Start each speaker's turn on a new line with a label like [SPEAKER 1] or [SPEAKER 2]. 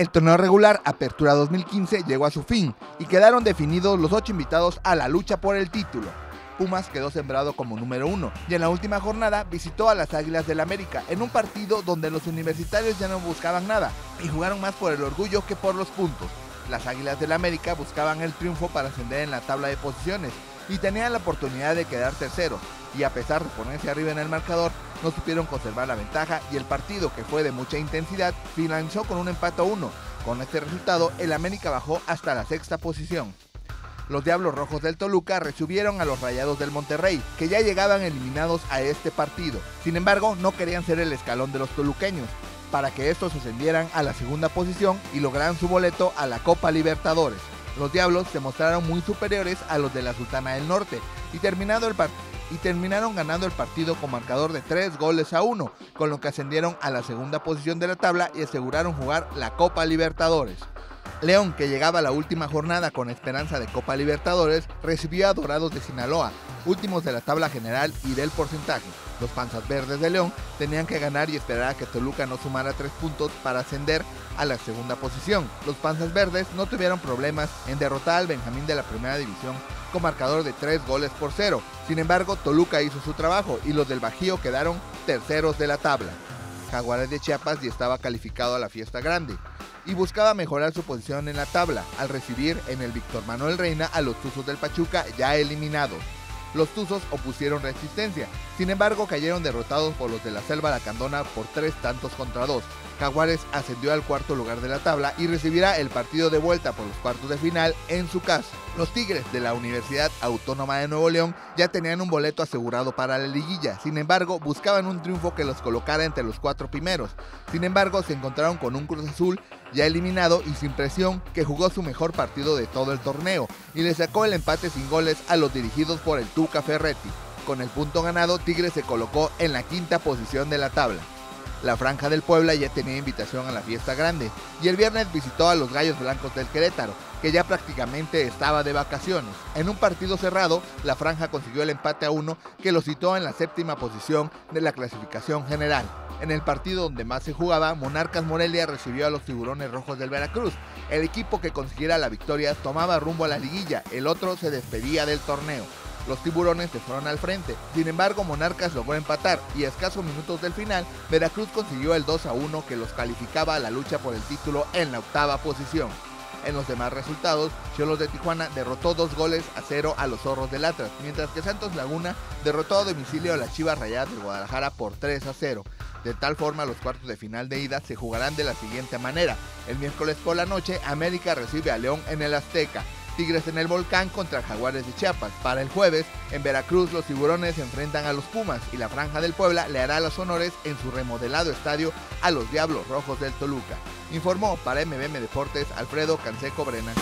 [SPEAKER 1] El torneo regular Apertura 2015 llegó a su fin y quedaron definidos los ocho invitados a la lucha por el título. Pumas quedó sembrado como número uno y en la última jornada visitó a las Águilas del América en un partido donde los universitarios ya no buscaban nada y jugaron más por el orgullo que por los puntos. Las Águilas del América buscaban el triunfo para ascender en la tabla de posiciones y tenían la oportunidad de quedar terceros y a pesar de ponerse arriba en el marcador, no supieron conservar la ventaja y el partido, que fue de mucha intensidad, finalizó con un empate a uno. Con este resultado, el América bajó hasta la sexta posición. Los Diablos Rojos del Toluca recibieron a los Rayados del Monterrey, que ya llegaban eliminados a este partido. Sin embargo, no querían ser el escalón de los toluqueños, para que estos ascendieran a la segunda posición y lograran su boleto a la Copa Libertadores. Los Diablos se mostraron muy superiores a los de la Sultana del Norte y terminaron ganando el partido con marcador de 3 goles a 1, con lo que ascendieron a la segunda posición de la tabla y aseguraron jugar la Copa Libertadores. León, que llegaba a la última jornada con esperanza de Copa Libertadores, recibió a Dorados de Sinaloa, últimos de la tabla general y del porcentaje. Los panzas verdes de León tenían que ganar y esperar a que Toluca no sumara tres puntos para ascender a la segunda posición. Los panzas verdes no tuvieron problemas en derrotar al Benjamín de la primera división con marcador de tres goles por cero. Sin embargo, Toluca hizo su trabajo y los del Bajío quedaron terceros de la tabla. Jaguares de Chiapas ya estaba calificado a la fiesta grande y buscaba mejorar su posición en la tabla al recibir en el Víctor Manuel Reina a los Tuzos del Pachuca ya eliminados. Los Tuzos opusieron resistencia, sin embargo cayeron derrotados por los de la Selva Lacandona por tres tantos contra dos. Jaguares ascendió al cuarto lugar de la tabla y recibirá el partido de vuelta por los cuartos de final en su casa. Los Tigres de la Universidad Autónoma de Nuevo León ya tenían un boleto asegurado para la liguilla, sin embargo buscaban un triunfo que los colocara entre los cuatro primeros. Sin embargo se encontraron con un Cruz Azul ya eliminado y sin presión que jugó su mejor partido de todo el torneo y le sacó el empate sin goles a los dirigidos por el Tuca Ferretti. Con el punto ganado, Tigres se colocó en la quinta posición de la tabla. La Franja del Puebla ya tenía invitación a la fiesta grande y el viernes visitó a los Gallos Blancos del Querétaro, que ya prácticamente estaba de vacaciones. En un partido cerrado, la Franja consiguió el empate a uno que lo citó en la séptima posición de la clasificación general. En el partido donde más se jugaba, Monarcas Morelia recibió a los Tiburones Rojos del Veracruz. El equipo que consiguiera la victoria tomaba rumbo a la liguilla, el otro se despedía del torneo. Los tiburones se fueron al frente. Sin embargo, Monarcas logró empatar y a escasos minutos del final, Veracruz consiguió el 2 a 1 que los calificaba a la lucha por el título en la octava posición. En los demás resultados, Cholos de Tijuana derrotó dos goles a cero a los Zorros del Atlas, mientras que Santos Laguna derrotó a domicilio a las Chivas Rayadas de Guadalajara por 3 a 0. De tal forma, los cuartos de final de ida se jugarán de la siguiente manera. El miércoles por la noche, América recibe a León en el Azteca. Tigres en el Volcán contra Jaguares de Chiapas. Para el jueves, en Veracruz los tiburones se enfrentan a los Pumas y la Franja del Puebla le hará los honores en su remodelado estadio a los Diablos Rojos del Toluca. Informó para MBM Deportes Alfredo Canseco Brena.